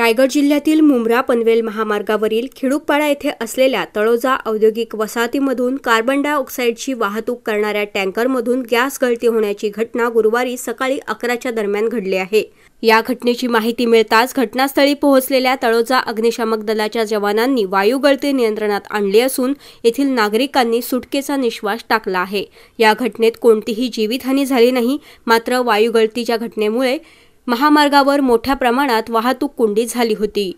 रायगड जिल्ह्यातील मुंब्रा पनवेल महामार्गावरील खिडूकपाडा येथे असलेल्या तळोजा औद्योगिक वसाहतीमधून कार्बन डायऑक्साईडची वाहतूक करणाऱ्या टँकरमधून गॅस गळती होण्याची घटना गुरुवारी सकाळी अकराच्या दरम्यान घडली आहे. या घटनेची माहिती मिळताच घटनास्थळी पोहोचलेल्या तळोजा अग्निशामक दलाच्या जवानांनी वायू गळती नियंत्रणात आणली असून येथील नागरिकांनी सुटकेचा निश्वास टाकला आहे. या घटनेत कोणतीही जीवितहानी झाली नाही मात्र वायू गळतीच्या घटनेमुळे महामार्गावर मोठ्या प्रमाणात वाहतूक कोंडी झाली होती.